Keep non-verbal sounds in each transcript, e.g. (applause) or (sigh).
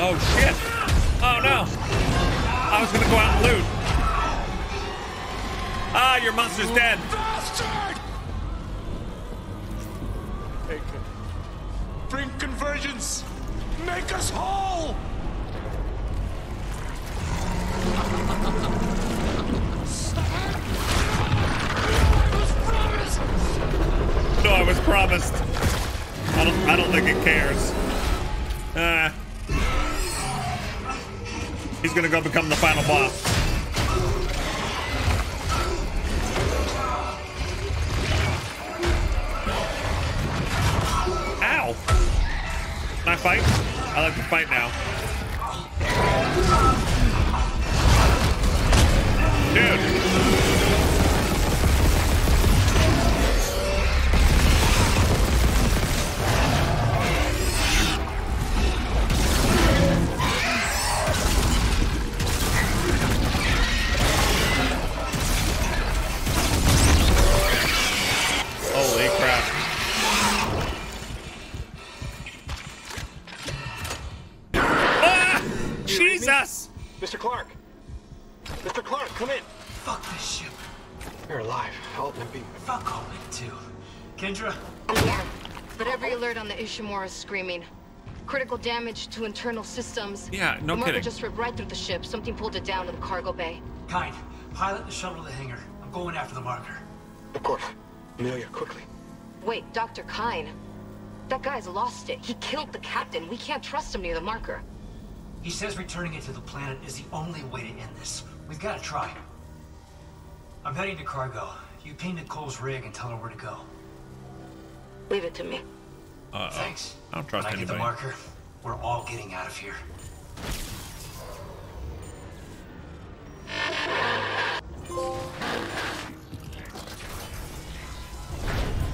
Oh shit! Oh no! I was gonna go out and loot. Ah, your monster's dead. Bastard! Take it. Bring convergence. Make us whole. No, I was promised. I don't. I don't think it cares. Uh, he's gonna go become the final boss. Ow! Can I fight? I like to fight now. Dude. Ishimura screaming. Critical damage to internal systems. Yeah, no the marker kidding. just ripped right through the ship. Something pulled it down to the cargo bay. Kyne, pilot the shuttle to the hangar. I'm going after the marker. Of course. Amelia, quickly. Wait, Dr. Kyne. That guy's lost it. He killed the captain. We can't trust him near the marker. He says returning it to the planet is the only way to end this. We've got to try. I'm heading to cargo. You ping Nicole's rig and tell her where to go. Leave it to me. Uh-oh. Thanks. I don't trust when I get the marker, we're all getting out of here.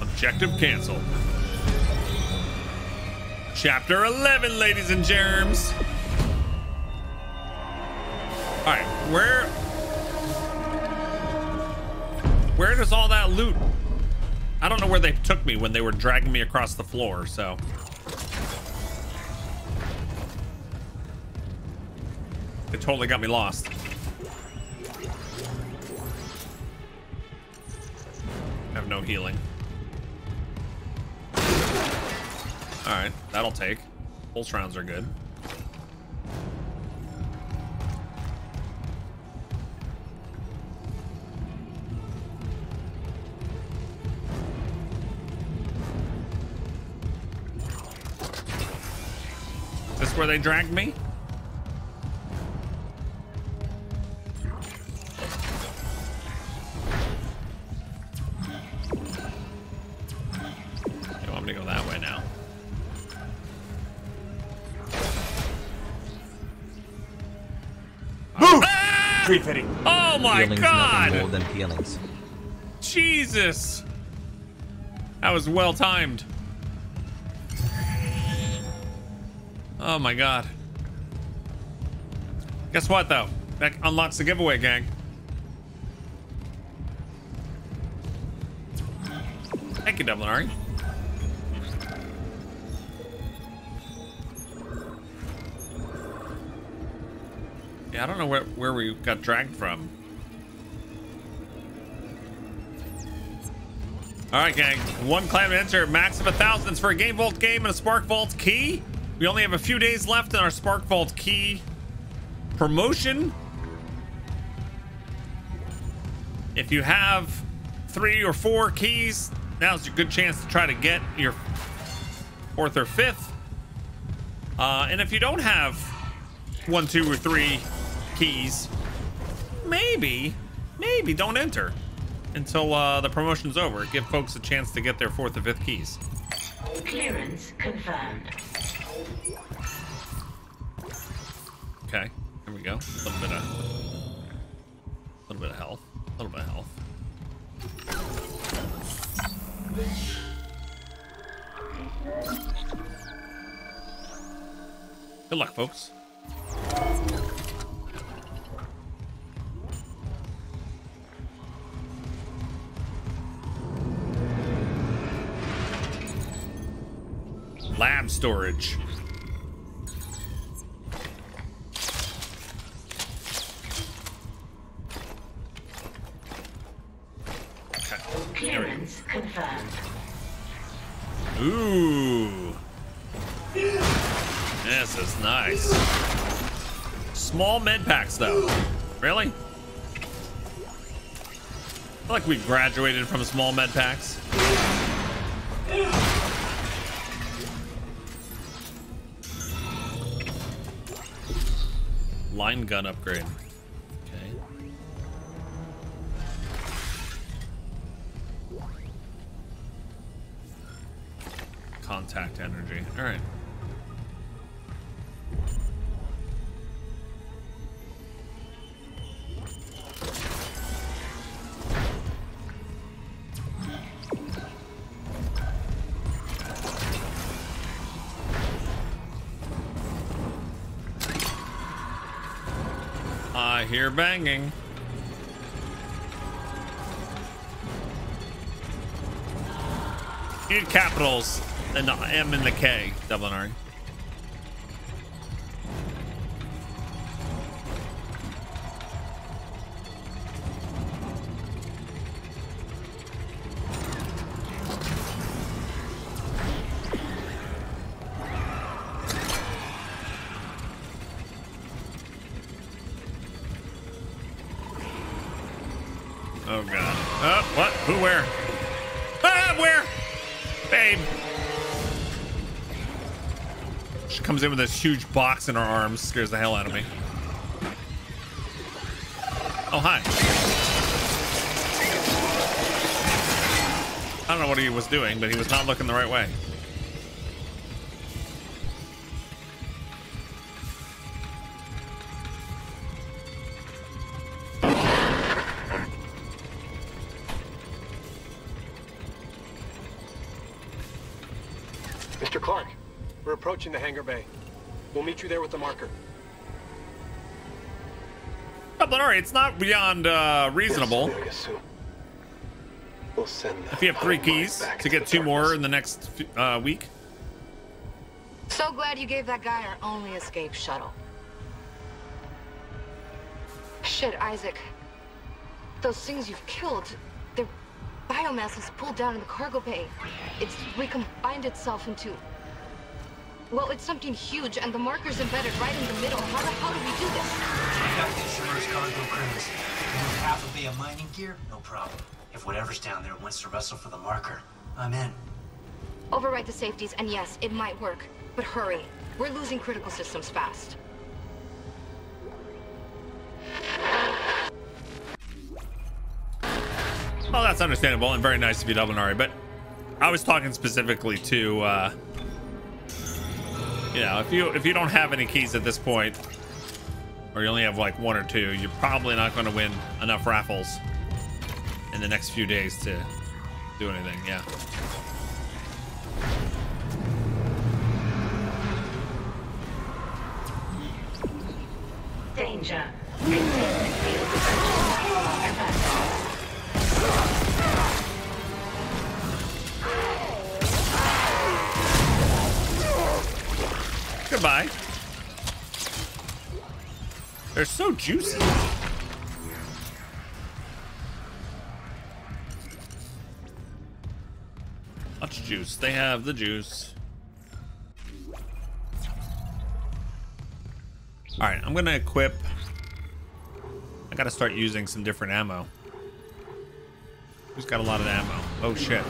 Objective canceled. Chapter 11, ladies and germs. All right, where where does all that loot? I don't know where they took me when they were dragging me across the floor, so. They totally got me lost. Have no healing. All right, that'll take. Pulse rounds are good. Is where they dragged me? You want me to go that way now? Creep ah! hitting. Oh my feelings god! nothing more than feelings. Jesus! That was well timed. Oh my god. Guess what though? That unlocks the giveaway, gang. Thank you, Dublinari. Yeah, I don't know where, where we got dragged from. All right, gang. One clan enter, max of a thousand. It's for a Game Vault game and a Spark Vault key. We only have a few days left in our Spark Vault key promotion. If you have three or four keys, now's a good chance to try to get your fourth or fifth. Uh, and if you don't have one, two, or three keys, maybe, maybe don't enter until uh, the promotion's over. Give folks a chance to get their fourth or fifth keys. Clearance confirmed. Okay, here we go. A little bit of, a little bit of health. A little bit of health. Good luck, folks. Lab storage. Small med packs, though. Really? I feel like we graduated from small med packs. Line gun upgrade. Okay. Contact energy. All right. I hear banging. Need capitals and the M and the K, Dublin R. huge box in her arms, scares the hell out of me. Oh, hi. I don't know what he was doing, but he was not looking the right way. Mr. Clarke, we're approaching the hangar bay. We'll meet you there with the marker. Dublin R, it's not beyond uh, reasonable. Yes, We'll send the If you have three keys back to get the two more in the next uh, week. So glad you gave that guy our only escape shuttle. Shit, Isaac. Those things you've killed, their biomass is pulled down in the cargo bay. It's recombined itself into... Well, it's something huge, and the marker's embedded right in the middle. How the hell do we do this? Captain Shimmer's cargo cruise. Move half a bay of mining gear? No problem. If whatever's down there wants to wrestle for the marker, I'm in. Override the safeties, and yes, it might work. But hurry. We're losing critical systems fast. Well, that's understandable and very nice of you, Dublin Ari, but I was talking specifically to, uh, know, if you if you don't have any keys at this point, or you only have like one or two, you're probably not going to win enough raffles in the next few days to do anything. Yeah. Danger. Goodbye. They're so juicy. Much juice. They have the juice. All right, I'm gonna equip. I gotta start using some different ammo. Who's got a lot of ammo? Oh shit.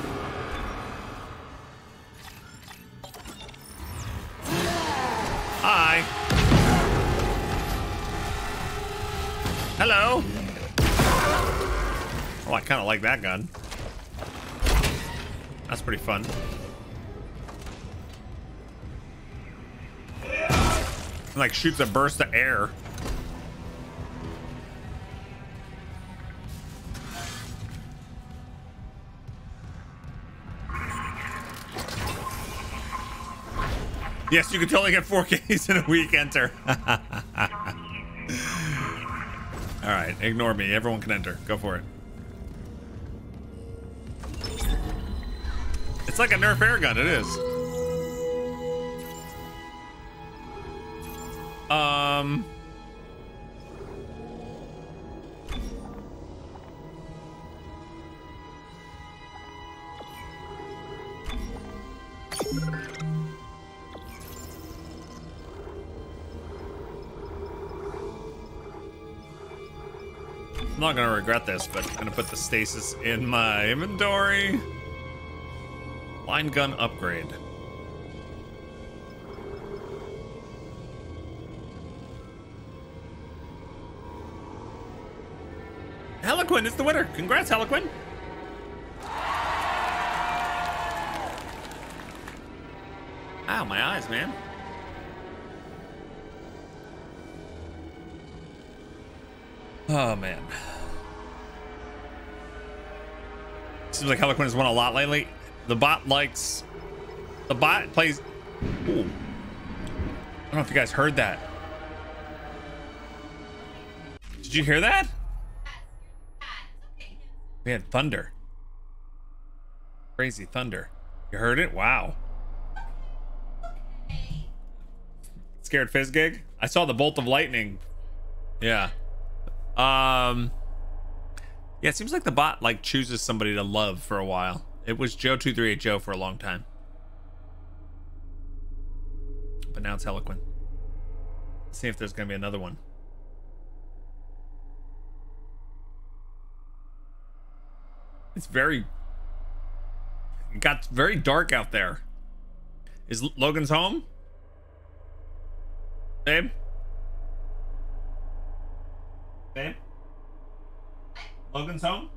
Kind of like that gun. That's pretty fun. Like shoots a burst of air. Yes, you can totally get 4Ks (laughs) in a week. Enter. (laughs) All right, ignore me. Everyone can enter. Go for it. It's like a Nerf air gun, it is. Um. I'm not gonna regret this, but I'm gonna put the stasis in my inventory. Line gun upgrade. Heliquin is the winner. Congrats, Heliquin. Ow, my eyes, man. Oh, man. Seems like Heliquin has won a lot lately. The bot likes... The bot plays... Ooh. I don't know if you guys heard that. Did you hear that? We had thunder. Crazy thunder. You heard it? Wow. Scared Fizzgig? I saw the bolt of lightning. Yeah. Um Yeah, it seems like the bot like chooses somebody to love for a while. It was Joe238 Joe for a long time. But now it's Heliquin. see if there's gonna be another one. It's very it got very dark out there. Is Logan's home? Babe? Babe? Logan's home?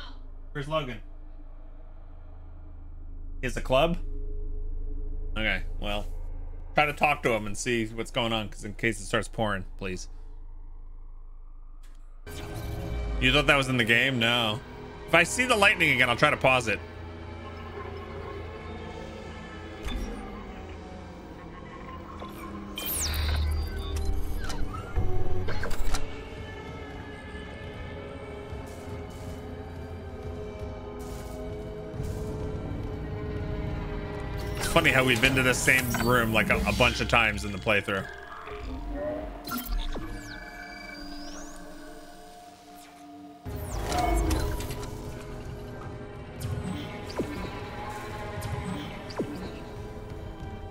Oh. Where's Logan? Is a club? Okay, well, try to talk to him and see what's going on, because in case it starts pouring, please. You thought that was in the game? No. If I see the lightning again, I'll try to pause it. How we've been to the same room like a, a bunch of times in the playthrough.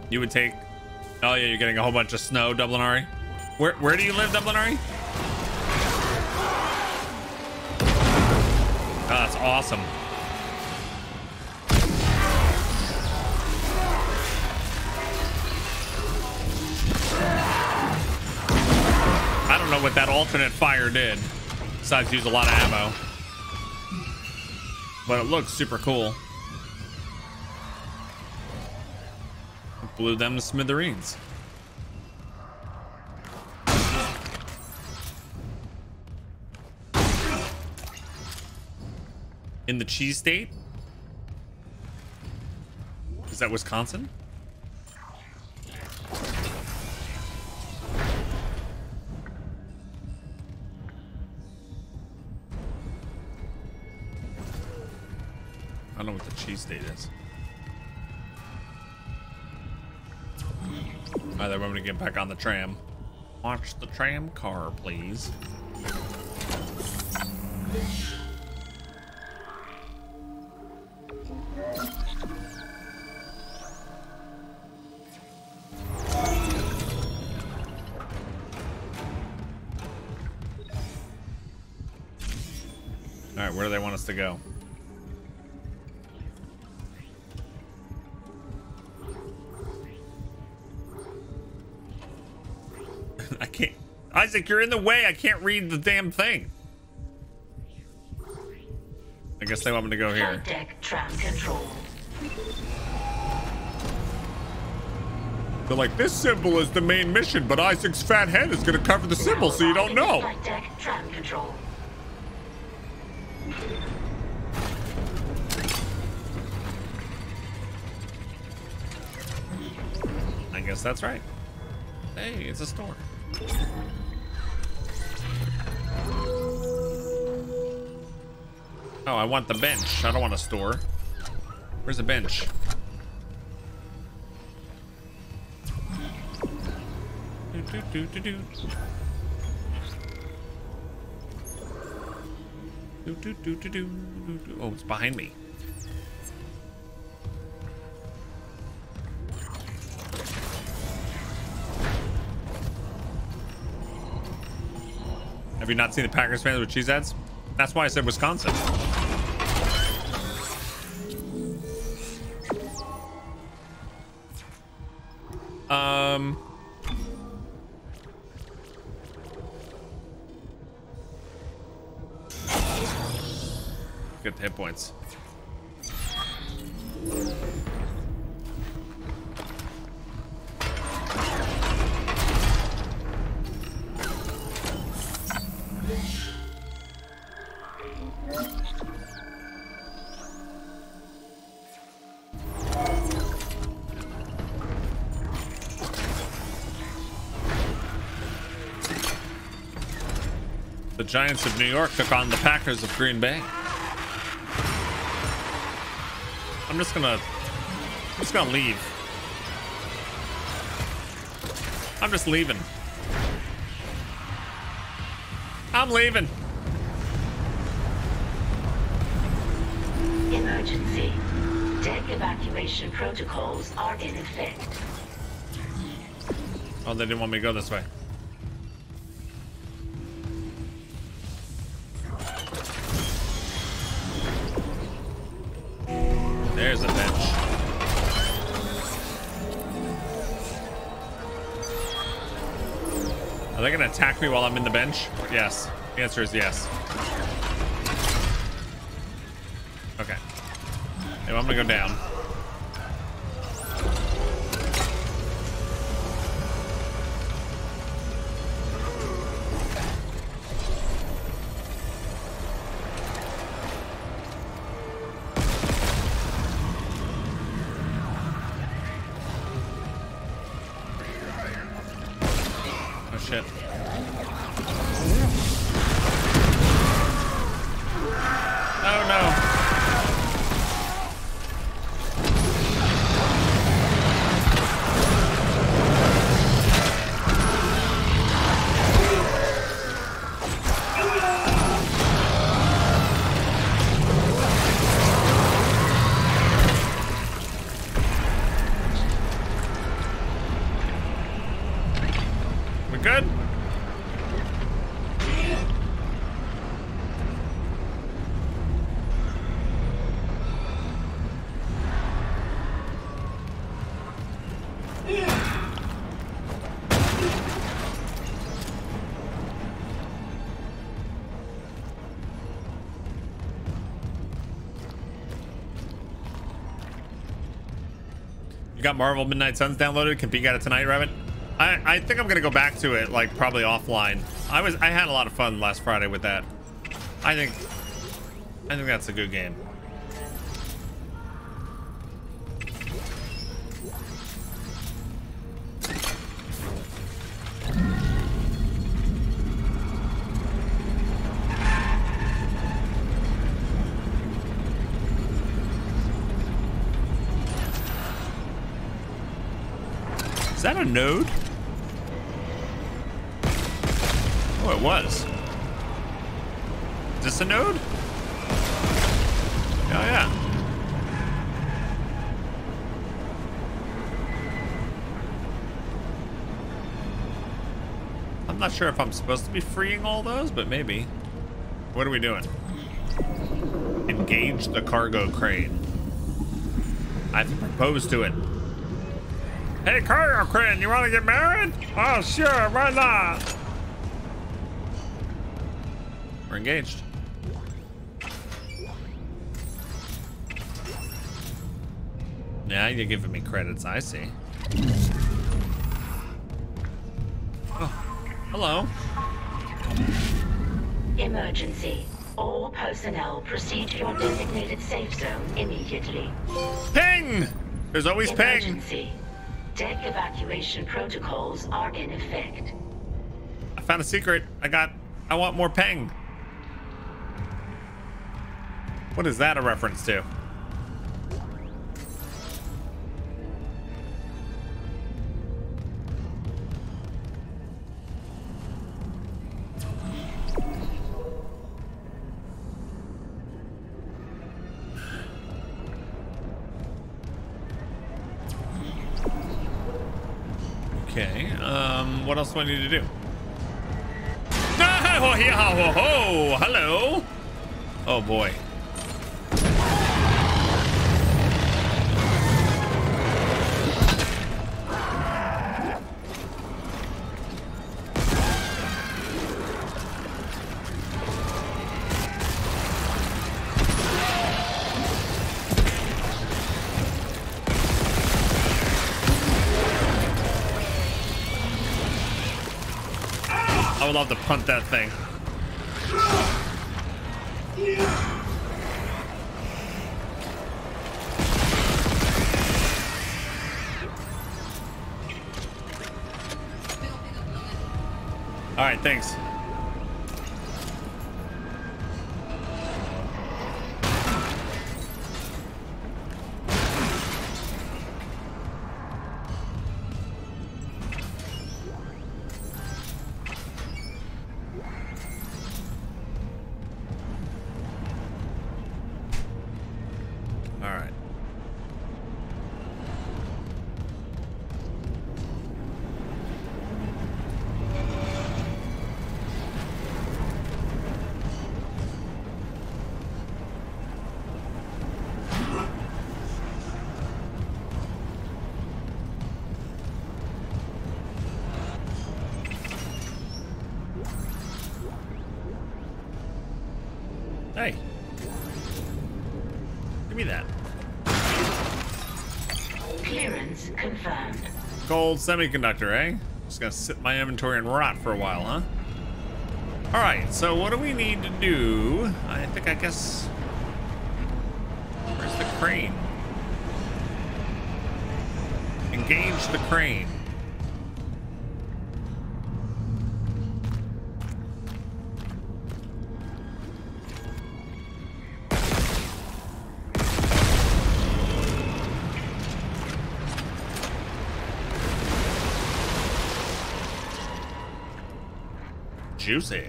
You would take. Oh yeah, you're getting a whole bunch of snow, Dublinari. Where where do you live, Dublinari? Oh, ah, that's awesome. Don't know what that alternate fire did, besides use a lot of ammo. But it looks super cool. Blew them to smithereens. In the cheese state? Is that Wisconsin? Don't know what the cheese state is. Either me to get back on the tram. Watch the tram car, please. All right, where do they want us to go? Isaac, you're in the way. I can't read the damn thing. I guess they want me to go here. Flight deck control. They're like, this symbol is the main mission, but Isaac's fat head is going to cover the symbol, so you don't know. Flight deck control. I guess that's right. Hey, it's a store. Oh, I want the bench. I don't want a store. Where's the bench? Do, do, do. Oh, it's behind me. Have you not seen the Packers fans with cheese ads? That's why I said Wisconsin. Giants of New York took on the Packers of Green Bay. I'm just gonna, I'm just gonna leave. I'm just leaving. I'm leaving. Emergency. Deck evacuation protocols are in effect. Oh, they didn't want me to go this way. Are they gonna attack me while I'm in the bench? Yes. The answer is yes. Okay. Maybe I'm gonna go down. You got Marvel Midnight Suns downloaded? Can peek at it tonight, Rabbit? I, I think I'm gonna go back to it, like probably offline. I was I had a lot of fun last Friday with that. I think I think that's a good game. Is that a node? Oh, it was. Is this a node? Oh, yeah. I'm not sure if I'm supposed to be freeing all those, but maybe. What are we doing? Engage the cargo crane. I have to propose to it. Hey, cargo crane, you want to get married? Oh, sure, why not? We're engaged. Yeah, you're giving me credits, I see. Oh, hello. Emergency. All personnel proceed to your designated safe zone immediately. Ping! There's always ping. Deck evacuation protocols are in effect. I found a secret. I got, I want more peng. What is that a reference to? Um, what I need to do? (laughs) Oh, hello. Oh boy. Would love to punt that thing. All right, thanks. Gold semiconductor, eh? Just gonna sit my inventory and rot for a while, huh? All right, so what do we need to do? I think, I guess... Where's the crane? Engage the crane. Juicy.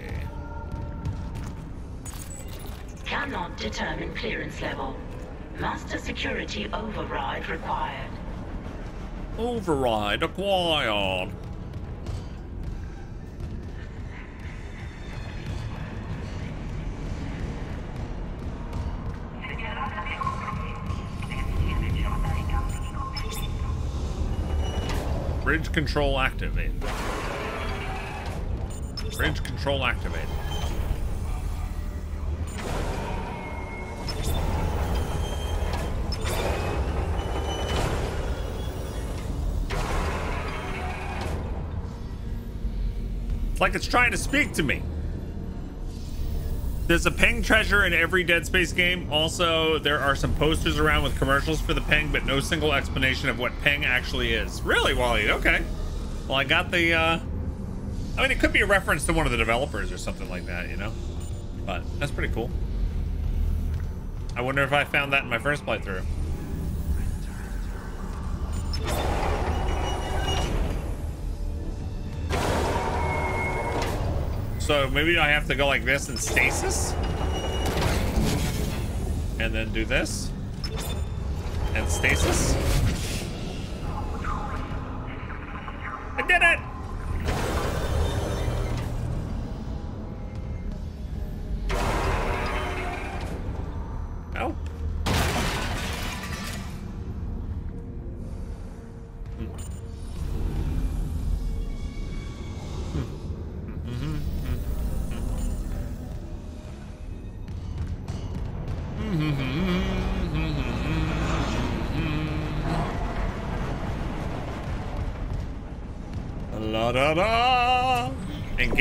Cannot determine clearance level. Master security override required. Override acquired. Bridge control activated. Bridge control activated. It's like it's trying to speak to me. There's a Peng treasure in every Dead Space game. Also, there are some posters around with commercials for the Peng, but no single explanation of what Peng actually is. Really, Wally? Okay. Well, I got the, uh... I mean, it could be a reference to one of the developers or something like that, you know? But that's pretty cool. I wonder if I found that in my first playthrough. So maybe I have to go like this in stasis? And then do this? And stasis? I did it!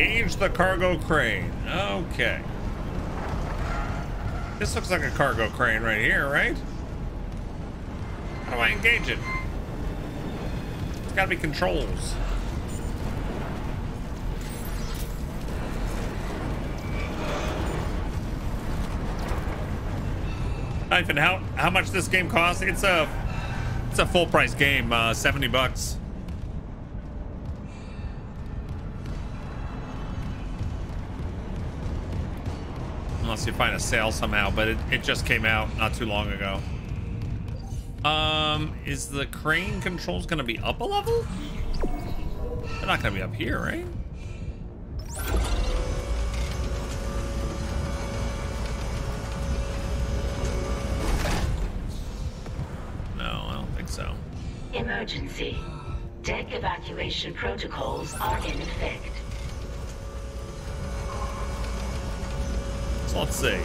Engage the cargo crane. Okay. This looks like a cargo crane right here, right? How do I engage it? It's gotta be controls. Ivan, how how much this game costs? It's a it's a full price game, uh, 70 bucks. unless you find a sale somehow, but it, it just came out not too long ago. Um, is the crane controls going to be up a level? They're not going to be up here, right? No, I don't think so. Emergency. Deck evacuation protocols are in effect. Let's see.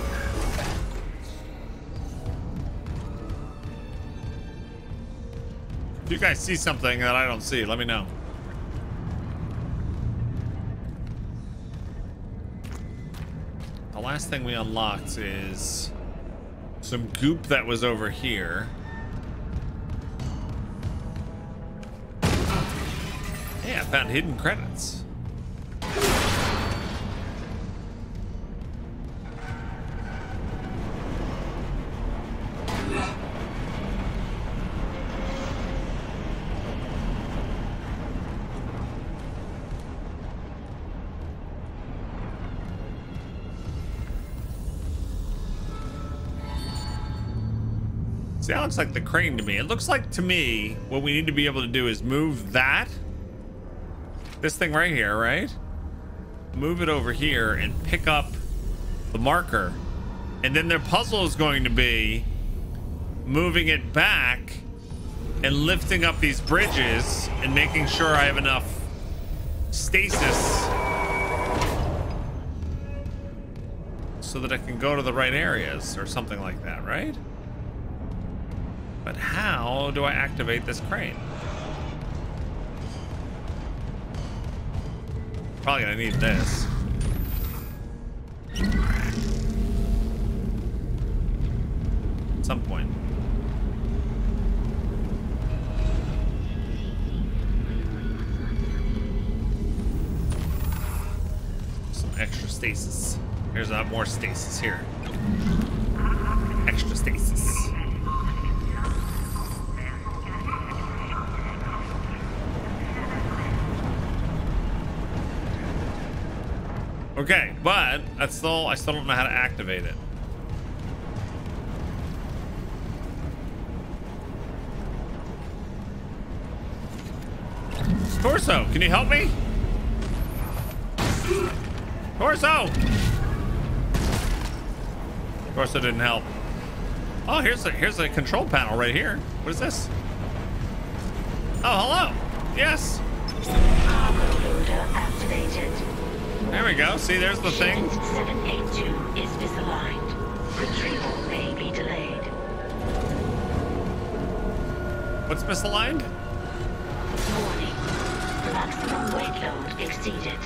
If you guys see something that I don't see, let me know. The last thing we unlocked is some goop that was over here. Yeah, I found hidden credits. Looks like the crane to me. It looks like to me what we need to be able to do is move that. This thing right here, right? Move it over here and pick up the marker. And then their puzzle is going to be moving it back and lifting up these bridges and making sure I have enough stasis so that I can go to the right areas or something like that, right? But how do I activate this crane? Probably gonna need this. At some point. Some extra stasis. Here's a more stasis here. Extra stasis. Okay, but that's still I still don't know how to activate it. Torso, can you help me? Torso! Torso didn't help. Oh, here's a here's a control panel right here. What is this? Oh, hello. Yes. Cargo loader activated. There we go. See, there's the thing. 782 is misaligned. Retrieval may be delayed. What's misaligned? Warning. Maximum weight load exceeded.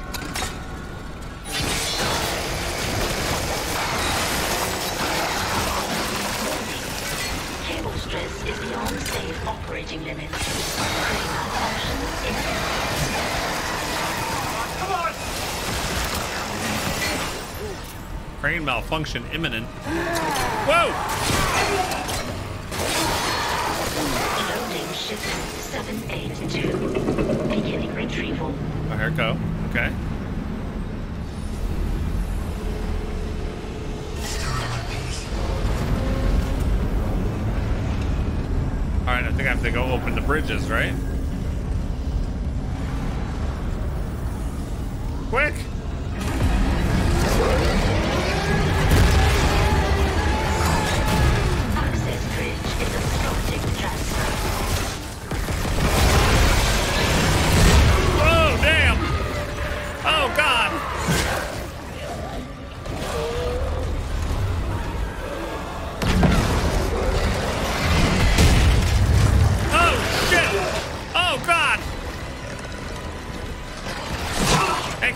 Cable stress is beyond safe operating limits. Crane malfunctions imminent. Crane malfunction imminent. Whoa! Loading shipment 782. Beginning retrieval. Oh, here it go. Okay. All right, I think I have to go open the bridges, right?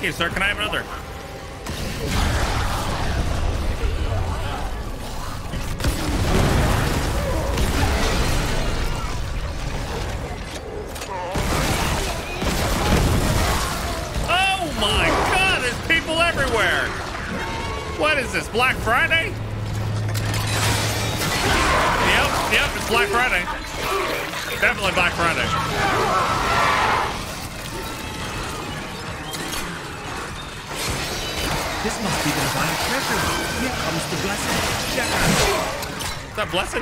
You, sir. Can I have another? Oh my god, there's people everywhere! What is this, Black Friday? Yep, yep, it's Black Friday. Definitely Black Friday. This must be the divine treasure. Here comes the blessing. Check out. Is that Blessed?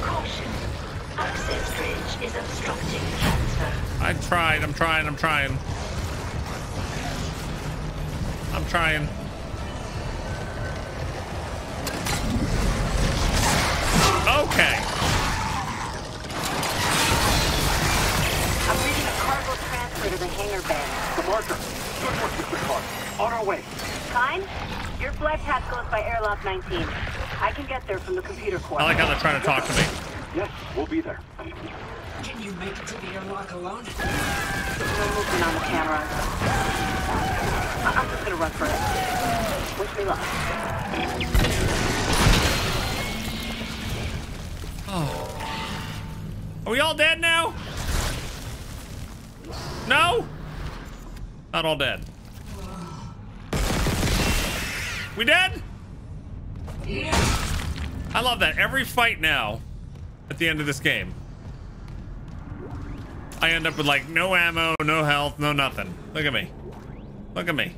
Caution. Access bridge is obstructing transfer. I tried, I'm trying, I'm trying. I'm trying. On our way. Kyne? Your flight path goes by airlock 19. I can get there from the computer core. I like how they're trying to talk to me. Yes, we'll be there. Can you make it to the airlock alone? No movement on the camera. I- I'm just gonna run for it. Wish me luck. Oh. Are we all dead now? No? Not all dead. We dead? I love that. Every fight now, at the end of this game, I end up with like no ammo, no health, no nothing. Look at me. Look at me.